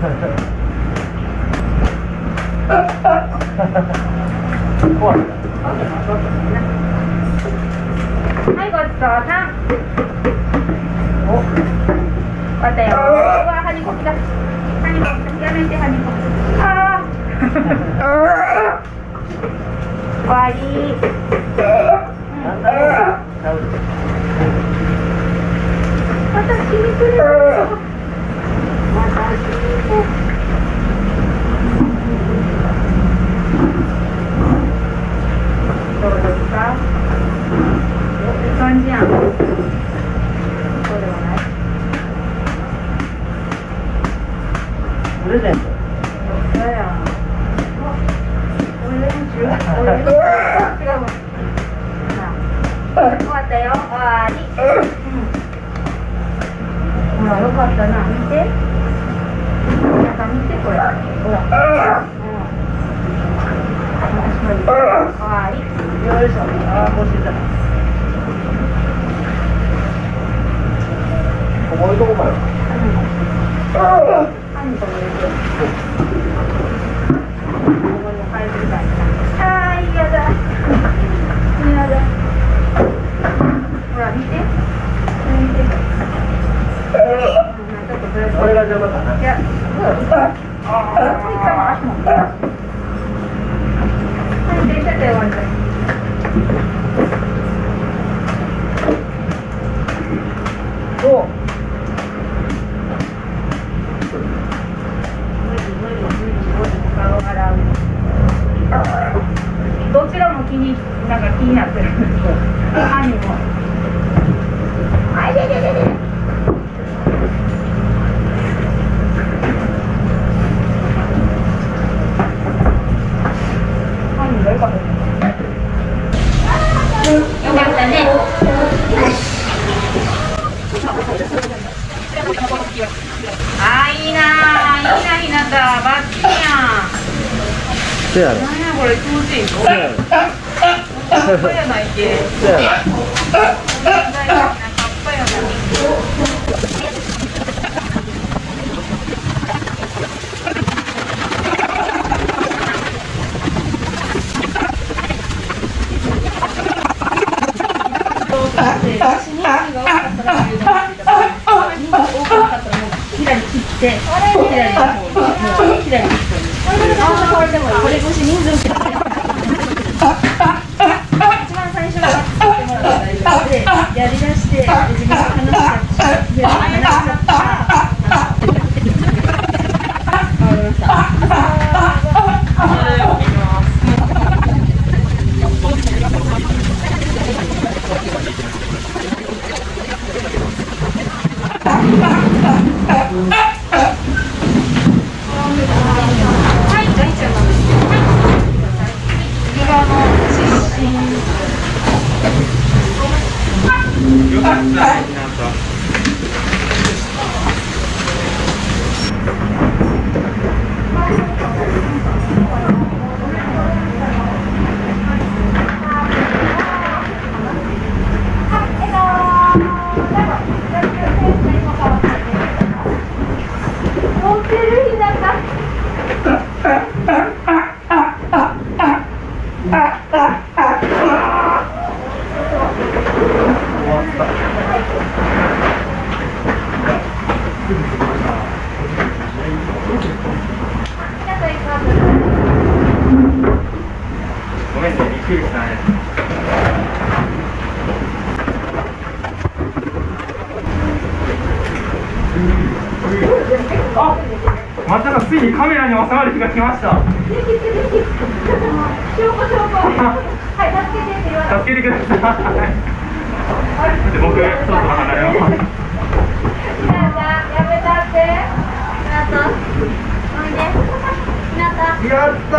はい、ごちそうさん。お。終わったよ。うわ、ハニコ来た。ハニコ来た。やめて、ハニコ。ああ。終わり。ない。プレゼント。そうやん。オレンジ。オレンジ。違うわ。終わったよ。終わり。うん。ほら、よかったな。見て。ほら。うん。終わり。よいしょ。ああ、腰痛い。ここ置いとこうかよ。ハニコも入れて。ここに入りたいな。あー、嫌だ。嫌だ。ほら、見て。見て。これが邪魔かな。いや、う一回回しもん。はい、電車で終わりだ。お。無理無理無理無理顔洗う。どちらも気になんか気になってる。兄も。あいでででで。兄がよかったね。よかったね。あーいいなーいいなひなたバッチリやん。せやろ。なんやこれ気持ちいいぞ。せやろ。やないけ。せやろ。かっこやない。左切って、左の方、もう左に切って。あこれでもいい。これ越し人数一番最初に作ってもらったら大丈夫で、やりだして、で自分が話しちゃって、で話しちゃったら、あわかりました。有本事你那样说。まさかついにカメラに収まる日が来ました。はい、助けてって言わ助けてください。僕離れますひなたやめたってひなたおい。でひなたやった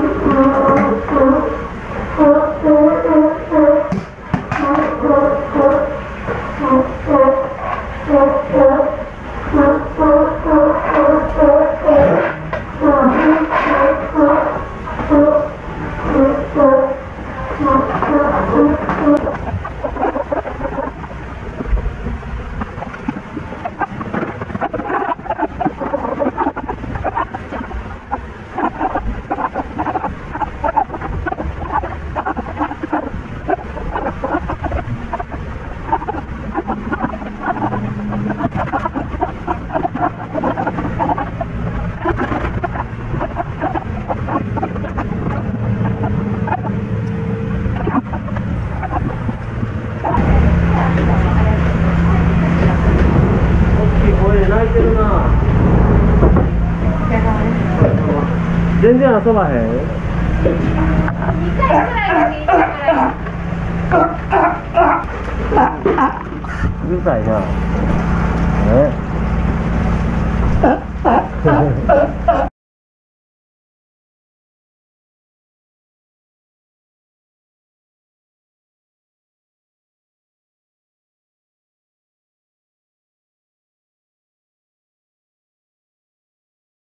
遊ばへん。2回くらいに聞いてから。うるさいな。え